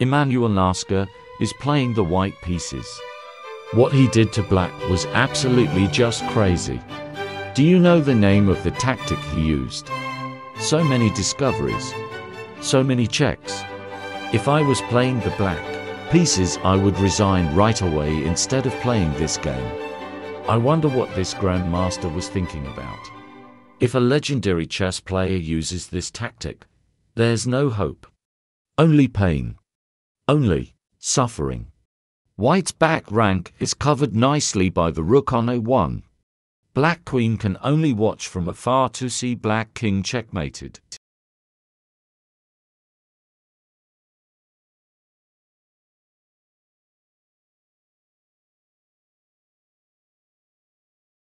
Emanuel Lasker, is playing the white pieces. What he did to black was absolutely just crazy. Do you know the name of the tactic he used? So many discoveries. So many checks. If I was playing the black pieces, I would resign right away instead of playing this game. I wonder what this Grandmaster was thinking about. If a legendary chess player uses this tactic, there's no hope. Only pain. Only suffering. White's back rank is covered nicely by the rook on a1. Black queen can only watch from afar to see black king checkmated.